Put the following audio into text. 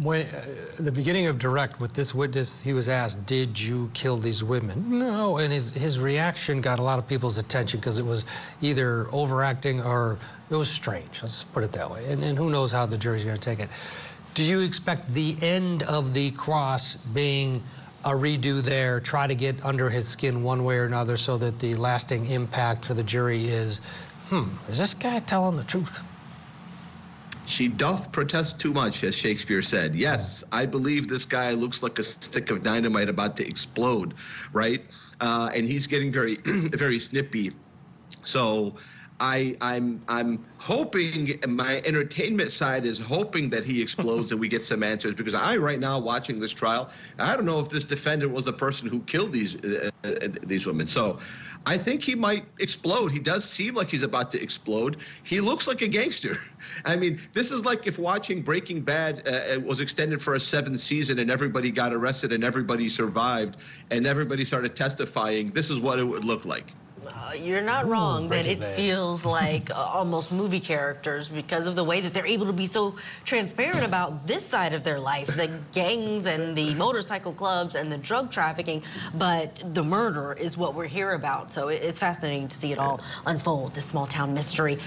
when, uh, the beginning of direct with this witness, he was asked, "Did you kill these women?" No, and his his reaction got a lot of people's attention because it was either overacting or it was strange. Let's put it that way. And, and who knows how the jury's going to take it. Do you expect the end of the cross being a redo there, try to get under his skin one way or another so that the lasting impact for the jury is, hmm, is this guy telling the truth? She doth protest too much, as Shakespeare said. Yes, I believe this guy looks like a stick of dynamite about to explode, right? Uh, and he's getting very, very snippy. So I, I'm I'm hoping my entertainment side is hoping that he explodes and we get some answers because I right now watching this trial I don't know if this defendant was the person who killed these uh, uh, these women. So I think he might explode. He does seem like he's about to explode. He looks like a gangster. I mean this is like if watching Breaking Bad uh, was extended for a seventh season and everybody got arrested and everybody survived and everybody started testifying this is what it would look like. Uh, you're not Ooh, wrong that it bad. feels like uh, almost movie characters because of the way that they're able to be so transparent about this side of their life, the gangs and the motorcycle clubs and the drug trafficking, but the murder is what we're here about. So it's fascinating to see it all unfold, this small town mystery.